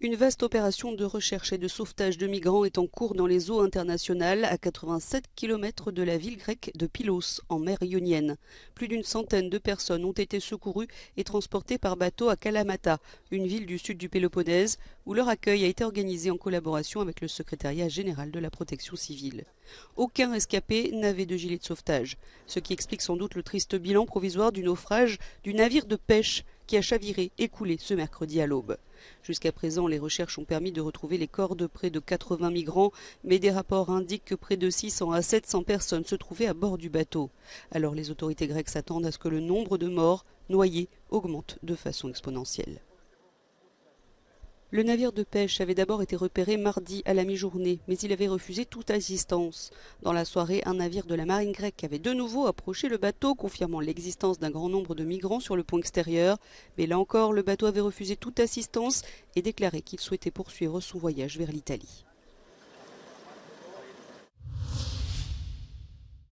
Une vaste opération de recherche et de sauvetage de migrants est en cours dans les eaux internationales à 87 km de la ville grecque de Pylos, en mer Ionienne. Plus d'une centaine de personnes ont été secourues et transportées par bateau à Kalamata, une ville du sud du Péloponnèse, où leur accueil a été organisé en collaboration avec le secrétariat général de la protection civile. Aucun rescapé n'avait de gilet de sauvetage, ce qui explique sans doute le triste bilan provisoire du naufrage du navire de pêche qui a chaviré et coulé ce mercredi à l'aube. Jusqu'à présent, les recherches ont permis de retrouver les corps de près de 80 migrants, mais des rapports indiquent que près de 600 à 700 personnes se trouvaient à bord du bateau. Alors les autorités grecques s'attendent à ce que le nombre de morts noyés augmente de façon exponentielle. Le navire de pêche avait d'abord été repéré mardi à la mi-journée, mais il avait refusé toute assistance. Dans la soirée, un navire de la marine grecque avait de nouveau approché le bateau, confirmant l'existence d'un grand nombre de migrants sur le pont extérieur. Mais là encore, le bateau avait refusé toute assistance et déclaré qu'il souhaitait poursuivre son voyage vers l'Italie.